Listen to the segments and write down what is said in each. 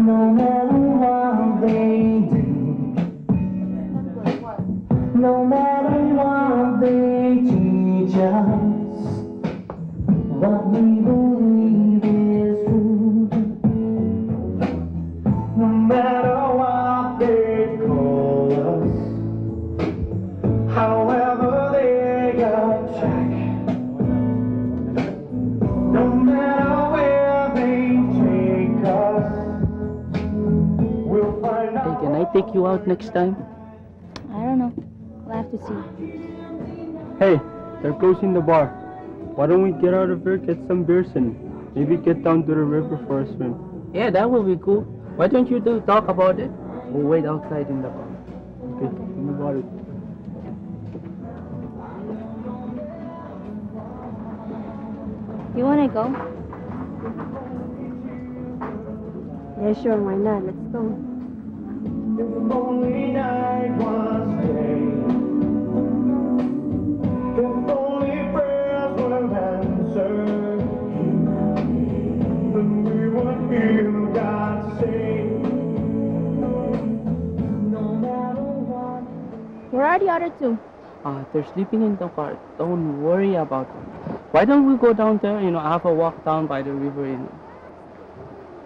no matter what they do, no matter I out next time? I don't know. We'll have to see. Hey, they're closing the bar. Why don't we get out of here, get some beers, and maybe get down to the river for a swim? Yeah, that will be cool. Why don't you two talk about it? We'll wait outside in the car. Okay, think about it. You wanna go? Yeah, sure, why not? Let's go. Where are the other two? Uh, they're sleeping in the car. Don't worry about them. Why don't we go down there, you know, have a walk down by the river, you know,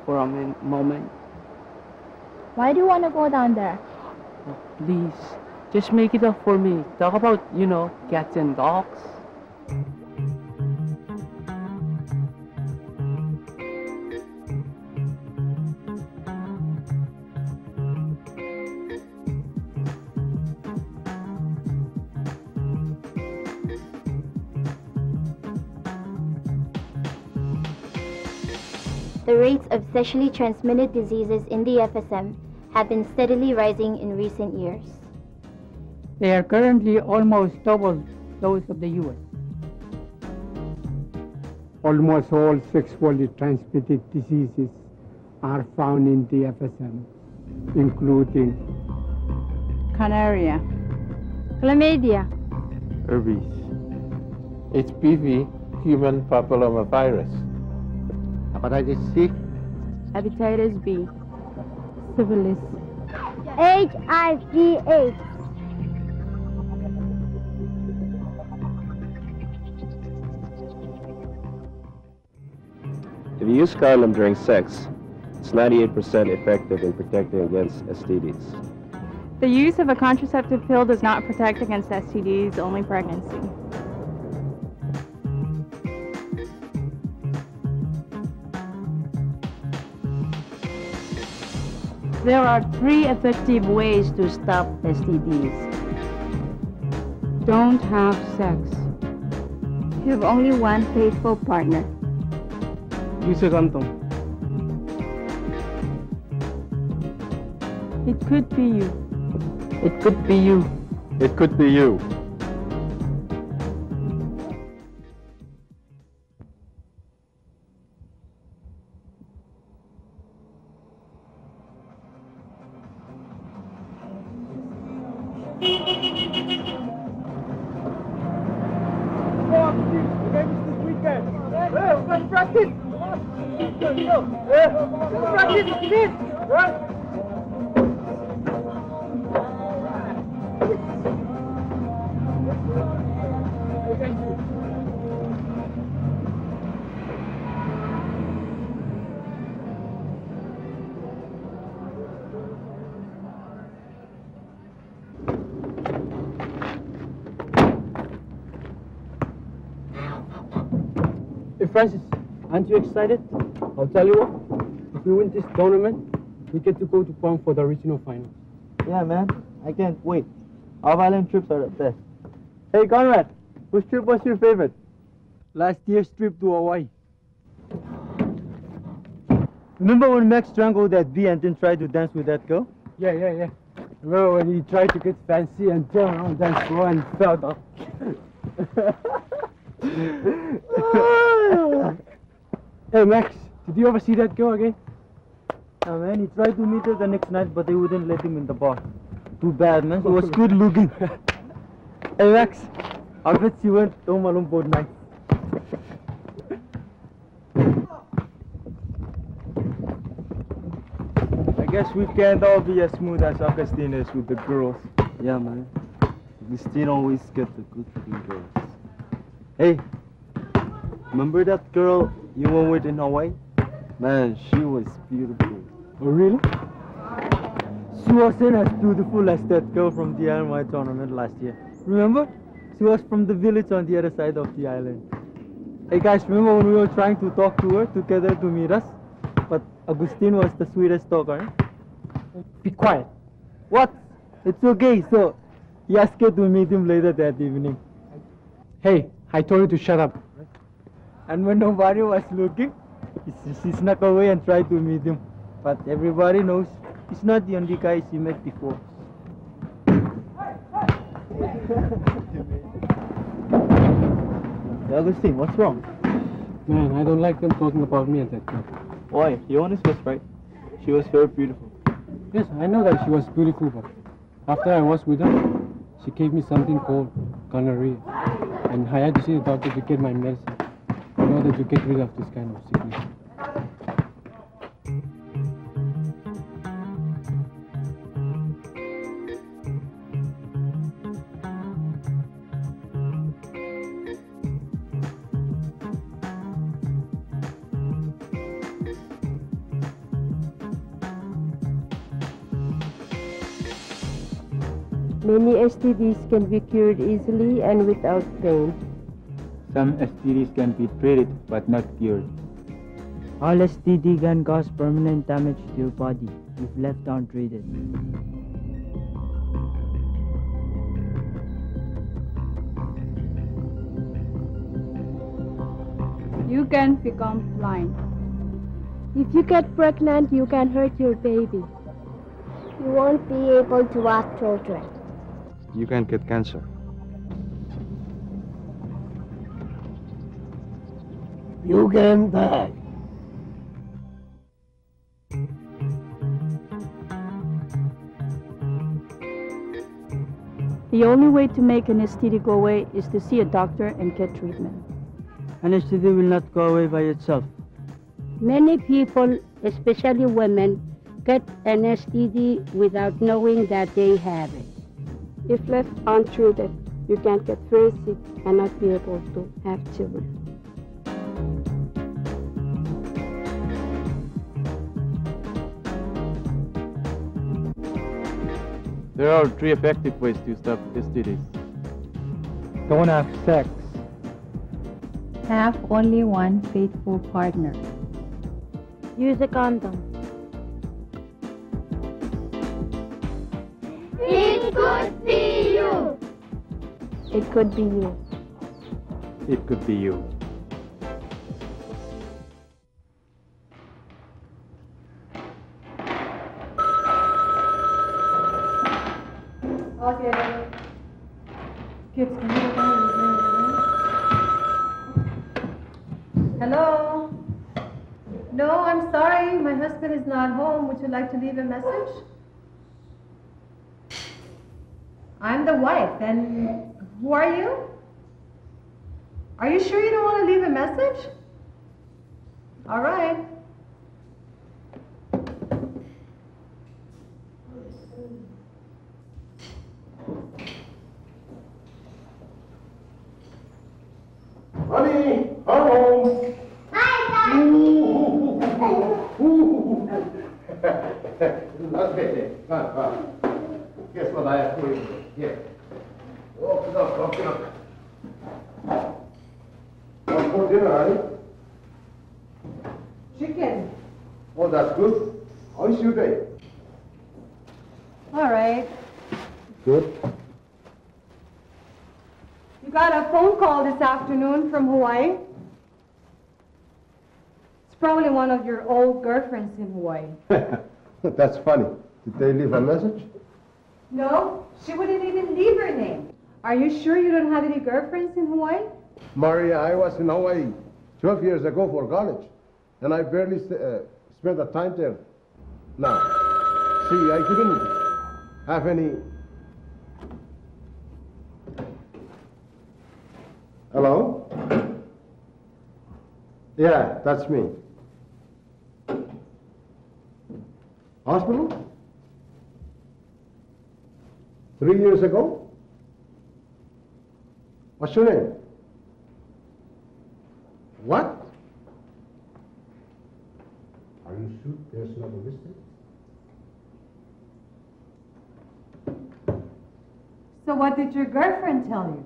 for a moment? Why do you wanna go down there? Oh, please, just make it up for me. Talk about, you know, cats and dogs. The rates of sexually transmitted diseases in the FSM have been steadily rising in recent years. They are currently almost double those of the U.S. Almost all sexually transmitted diseases are found in the FSM, including gonorrhea, Chlamydia. herpes, HPV, human papillomavirus, hepatitis C, Hepatitis B. syphilis, HIV AIDS. If you use condom during sex, it's 98% effective in protecting against STDs. The use of a contraceptive pill does not protect against STDs, only pregnancy. There are three effective ways to stop STDs. Don't have sex. You have only one faithful partner. Use a condom. It could be you. It could be you. it could be you. Francis, aren't you excited? I'll tell you what, if we win this tournament, we get to go to Guam for the regional final. Yeah, man. I can't wait. Our violent trips are the best. Hey Conrad, which trip was your favorite? Last year's trip to Hawaii. Remember when Max strangled that bee and then tried to dance with that girl? Yeah, yeah, yeah. Remember when he tried to get fancy and turn around dance floor and fell down? Hey Max, did you ever see that girl again? Yeah, man, he tried to meet her the next night, but they wouldn't let him in the bar. Too bad, man. He was good looking. hey Max, I bet you went home alone both night. I guess we can't all be as smooth as Augustine is with the girls. Yeah, man. Augustine always get the good-looking girls. Hey, remember that girl you went with in Hawaii? Man, she was beautiful. Oh, really? She wasn't as beautiful as that girl from the IMY tournament last year. Remember? She was from the village on the other side of the island. Hey guys, remember when we were trying to talk to her together to meet us? But Augustine was the sweetest talker. Eh? Be quiet. What? It's okay. So, he asked her to meet him later that evening. Hey, I told you to shut up. And when nobody was looking, she, she snuck away and tried to meet him. But everybody knows he's not the only guy she met before. Hey, Augustine, what's wrong? Man, I don't like them talking about me at that club. Why? Ionis was right. She was very beautiful. Yes, I know that she was beautiful, but after I was with her, she gave me something called gonorrhea. And I had to see the doctor to get my medicine in order to get rid of this kind of sickness. Many STDs can be cured easily and without pain. Some STDs can be treated but not cured. All STD can cause permanent damage to your body if left untreated. You can become blind. If you get pregnant, you can hurt your baby. You won't be able to have children. You can get cancer. You can die. The only way to make an STD go away is to see a doctor and get treatment. An STD will not go away by itself. Many people, especially women, get an STD without knowing that they have it. If left untreated, you can get very sick and not be able to have children. There are three effective ways to stop STDs. Don't have sex. Have only one faithful partner. Use a condom. It could be you. It could be you. It could be you. You like to leave a message? I'm the wife, and who are you? Are you sure you don't want to leave a message? All right. Honey, I'm home. Hi, Not bad. Come on, come. Guess what I have for you? Here. Open up, open up. What's for dinner, honey? Chicken. Oh, that's good. How's your day? All right. Good. You got a phone call this afternoon from Hawaii? It's probably one of your old girlfriends in Hawaii. that's funny. Did they leave a message? No, she wouldn't even leave her name. Are you sure you don't have any girlfriends in Hawaii? Maria, I was in Hawaii 12 years ago for college, and I barely uh, spent the time there. Now, see, I couldn't have any. Hello? Yeah, that's me. Hospital? Three years ago? What's your name? What? Are you sure there's no mistake? So what did your girlfriend tell you?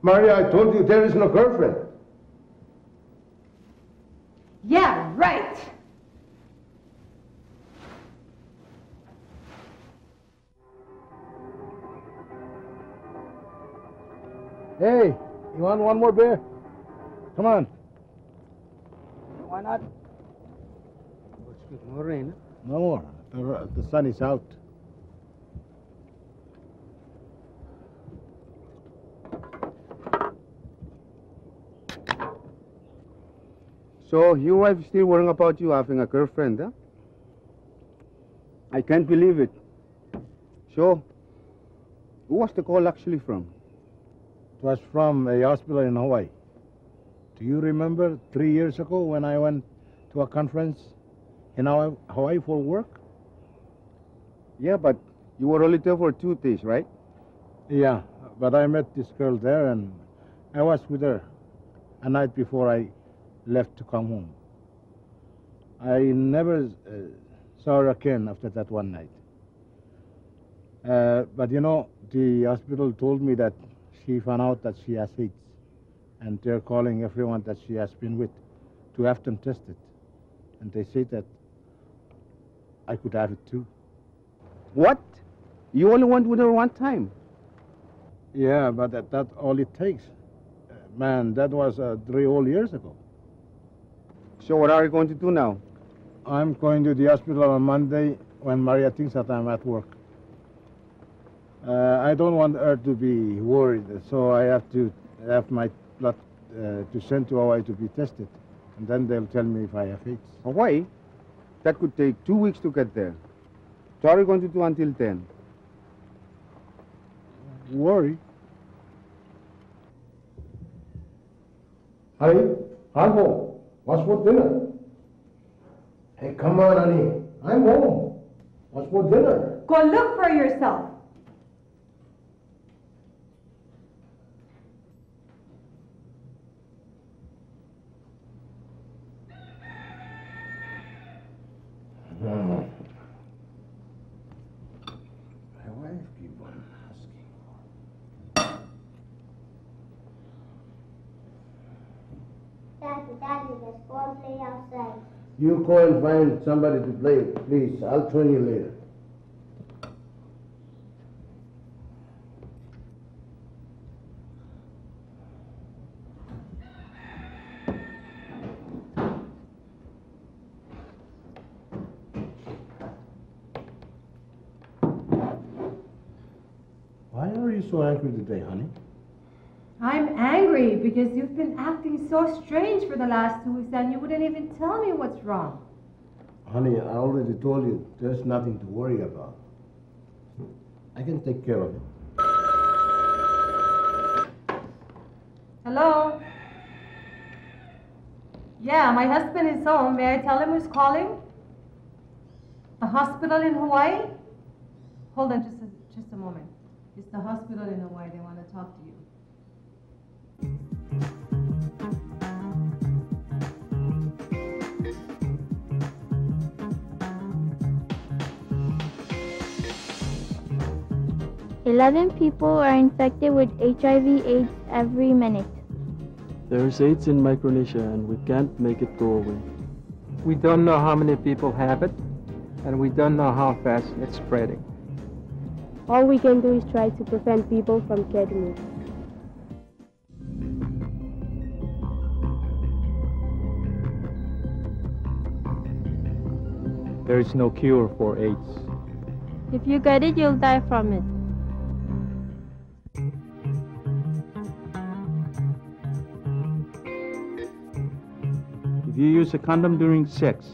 Maria, I told you there is no girlfriend. Yeah, Hey, you want one more beer? Come on. Why not? No rain. No more. The, the sun is out. So your wife is still worrying about you having a girlfriend, huh? I can't believe it. So, who was the call actually from? It was from a hospital in Hawaii. Do you remember three years ago when I went to a conference in Hawaii for work? Yeah, but you were only there for two days, right? Yeah, but I met this girl there and I was with her a night before I left to come home. I never uh, saw her again after that one night. Uh, but you know, the hospital told me that she found out that she has AIDS, and they're calling everyone that she has been with to have them tested. And they say that I could have it too. What? You only went with her one time? Yeah, but that, that's all it takes. Uh, man, that was uh, three whole years ago. So what are you going to do now? I'm going to the hospital on Monday when Maria thinks that I'm at work. Uh, I don't want her to be worried, so I have to have my blood uh, to send to Hawaii to be tested, and then they'll tell me if I have AIDS. Hawaii? That could take two weeks to get there. So what are you going to do until then? Worry. Honey, I'm home. What's for dinner? Hey, come on, honey. I'm home. What's for dinner? Go look for yourself. Hmm. My wife keep on asking Daddy, Daddy, let's go and play outside. You go and find somebody to play with, please. I'll join you later. Why are you so angry today, honey? I'm angry because you've been acting so strange for the last two weeks and you wouldn't even tell me what's wrong. Honey, I already told you there's nothing to worry about. I can take care of it. Hello? Yeah, my husband is home. May I tell him who's calling? A hospital in Hawaii? Hold on just a, just a moment. It's the hospital in Hawaii. They want to talk to you. Eleven people are infected with HIV AIDS every minute. There's AIDS in Micronesia and we can't make it go away. We don't know how many people have it, and we don't know how fast it's spreading. All we can do is try to prevent people from getting it. There is no cure for AIDS. If you get it, you'll die from it. You use a condom during sex,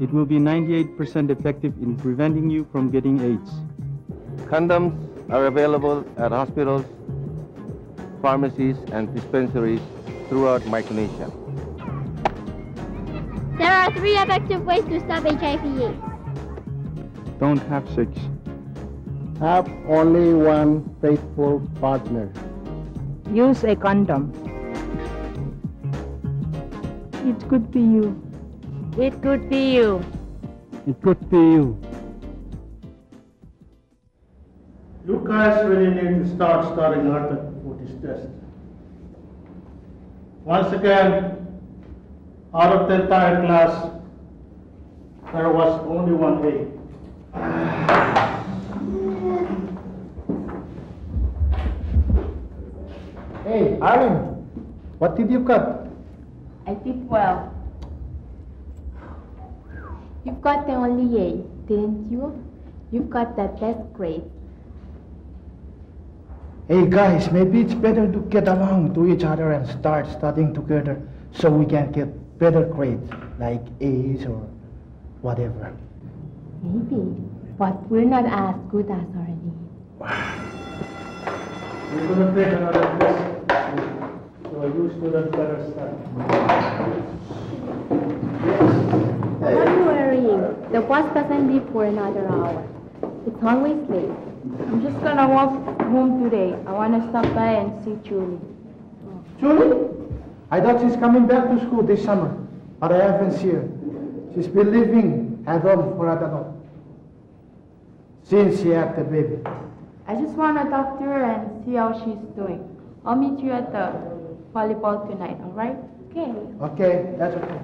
it will be 98% effective in preventing you from getting AIDS. Condoms are available at hospitals, pharmacies, and dispensaries throughout Micronesia. There are three effective ways to stop HIV AIDS. don't have sex. Have only one faithful partner. Use a condom. It could be you. It could be you. It could be you. Lucas really need to start studying harder for this test. Once again, out of the entire class, there was only one A. Hey, Arlene, what did you cut? I did well. You've got the only A, didn't you? You've got the best grade. Hey guys, maybe it's better to get along to each other and start studying together so we can get better grades, like A's or whatever. Maybe, but we're not as good as Arlene. We're gonna take another test, so you students better study. What are you worrying? The bus doesn't leave for another hour. It's always late. I'm just gonna walk home today. I wanna stop by and see Julie. Julie? I thought she's coming back to school this summer, but I haven't seen her. She's been living at home for I don't know. Since she had the baby. I just wanna talk to her and see how she's doing. I'll meet you at the volleyball tonight, alright? Okay. Okay, that's okay.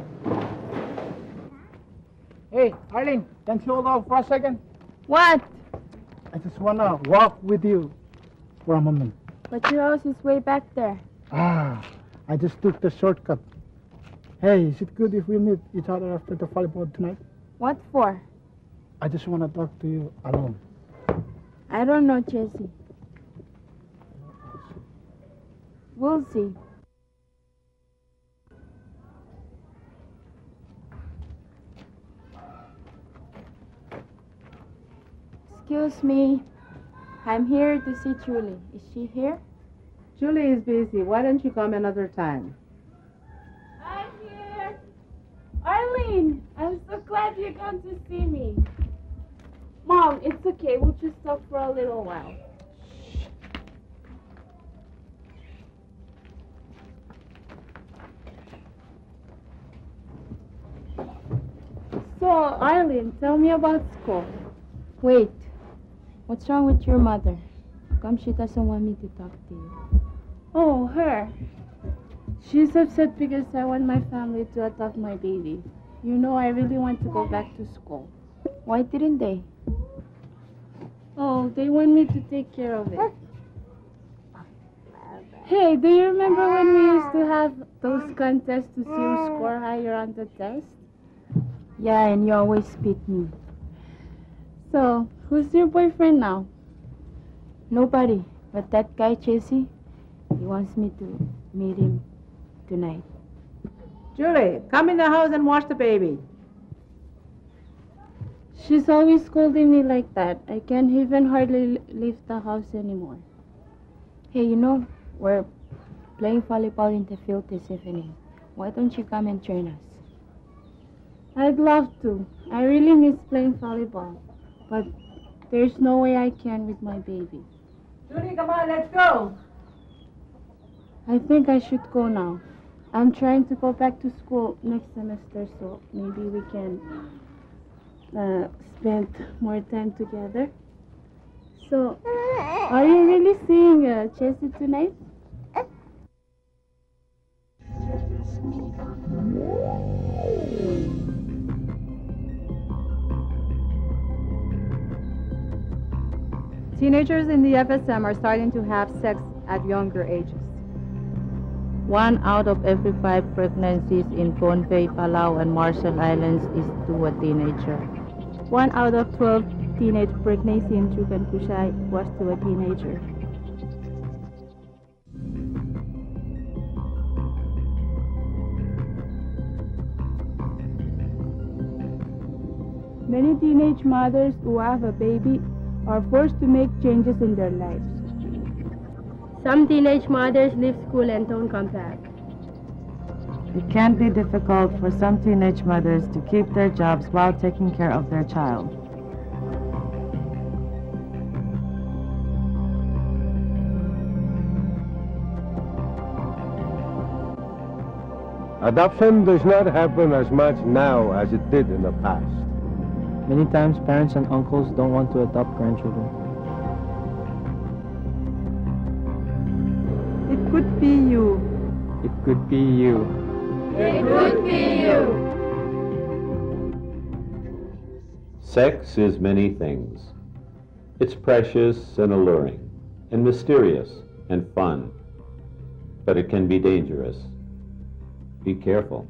Hey, Arlene, can you hold on for a second? What? I just wanna walk with you for a moment. But your house is way back there. Ah, I just took the shortcut. Hey, is it good if we meet each other after the volleyball tonight? What for? I just wanna talk to you alone. I don't know, Jesse. We'll see. Excuse me. I'm here to see Julie. Is she here? Julie is busy. Why don't you come another time? I'm here. Arlene, I'm so glad you come to see me. Mom, it's okay. We'll just talk for a little while. So, Arlene, tell me about school. Wait. What's wrong with your mother? How come she doesn't want me to talk to you? Oh, her. She's upset because I want my family to adopt my baby. You know, I really want to go back to school. Why didn't they? Oh, they want me to take care of it. Hey, do you remember when we used to have those contests to see who score higher on the test? Yeah, and you always beat me. So, who's your boyfriend now? Nobody, but that guy Jesse, he wants me to meet him tonight. Julie, come in the house and watch the baby. She's always scolding me like that. I can't even hardly leave the house anymore. Hey, you know, we're playing volleyball in the field this evening. Why don't you come and join us? I'd love to. I really miss playing volleyball. But there's no way I can with my baby. Julie, come on, let's go. I think I should go now. I'm trying to go back to school next semester, so maybe we can uh, spend more time together. So, are you really seeing uh, Chelsea tonight? Teenagers in the FSM are starting to have sex at younger ages. One out of every five pregnancies in Pohnpei, Palau, and Marshall Islands is to a teenager. One out of 12 teenage pregnancies in Chuuk and Kosrae was to a teenager. Many teenage mothers who have a baby are forced to make changes in their lives. Some teenage mothers leave school and don't come back. It can be difficult for some teenage mothers to keep their jobs while taking care of their child. Adoption does not happen as much now as it did in the past. Many times parents and uncles don't want to adopt grandchildren. It could be you. It could be you. It could be you. Sex is many things. It's precious and alluring, and mysterious and fun, but it can be dangerous. Be careful.